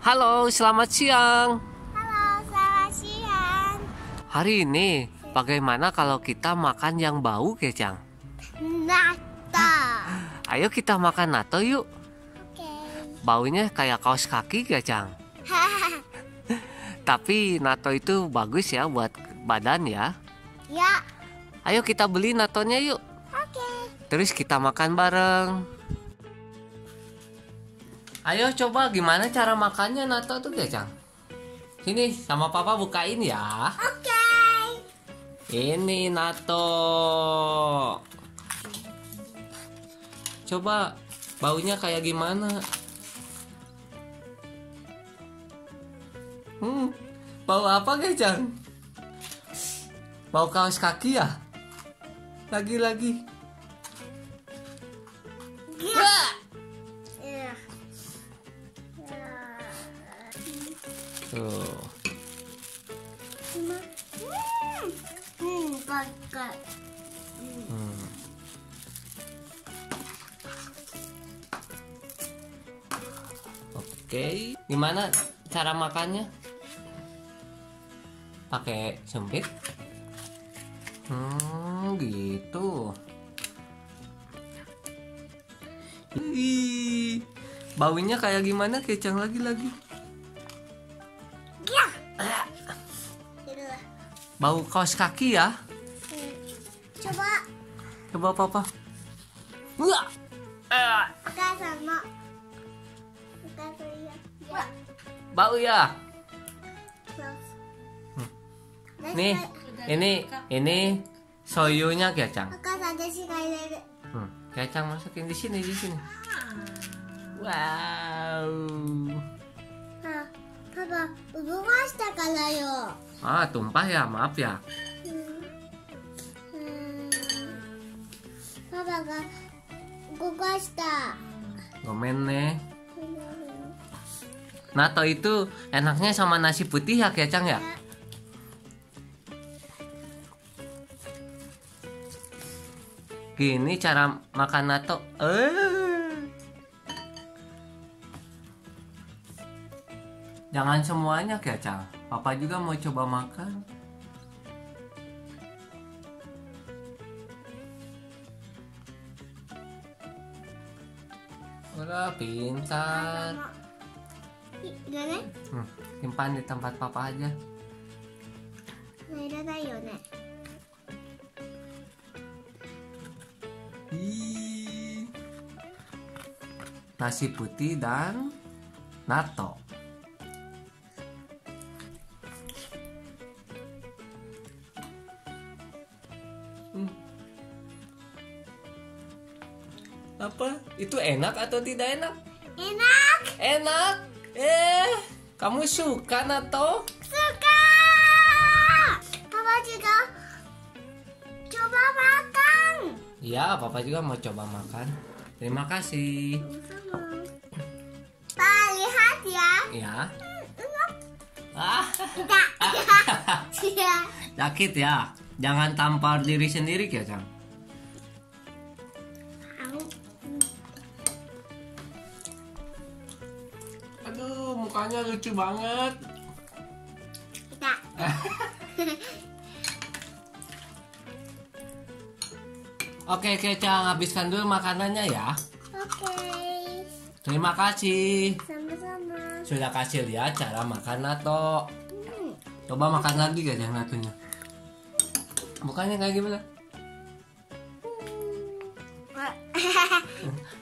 Halo, selamat siang. Halo, selamat siang. Hari ini, bagaimana kalau kita makan yang bau, Kecang? Nato. Ayo kita makan nato yuk. Oke. Baunya kayak kaos kaki, Kecang. Tapi nato itu bagus ya buat badan ya. ya, Ayo kita beli natonya yuk. oke. Terus kita makan bareng. Ayo coba gimana cara makannya nato tuh, Kecang? Sini sama papa bukain ya. Oke. Ini nato. Coba baunya kayak gimana? Hmm, bau apa Gejang? Bau kaos kaki ya? Lagi-lagi. Hmm. Oke, gimana cara makannya? Pakai sempit? Hmm, gitu. Ih, baunya kayak gimana kecang lagi-lagi? Bau kaos kaki ya? Hmm. Coba Coba papa. Wah. Ah, Oke sama. Ya. bau ya? Next, Nih, ini ini soyunya kayak Hmm, kacang masukin di sini di sini. Wow. Ah, papa, 動かしたからよ。 Ah, tumpah ya, maaf ya. うんパパが動かした。 Gomen nih. Nato itu enaknya sama nasi putih ya kacang ya? Gini cara makan nato. Eh. Jangan semuanya kecap. Papa juga mau coba makan. Udah pintar. Hmm, Simpan di tempat papa aja. Nasi putih dan Nato Hmm. Apa? Itu enak atau tidak enak? enak! Enak. Eh, kamu suka nato? Suka! Papa juga coba makan. Iya, papa juga mau coba makan. Terima kasih. Pak, lihat ya. Ya. Enak. Ah. Tidak. Iya. Sakit ya. Jangan tampar diri sendiri ya, Cang. Aduh, mukanya lucu banget. Tidak. Oke, Kecang, habiskan dulu makanannya ya. Oke. Terima kasih. Sama-sama. Sudah kasih lihat cara makan nato. Hmm. Coba makan lagi gak yang natunya. Mukanya kayak gimana?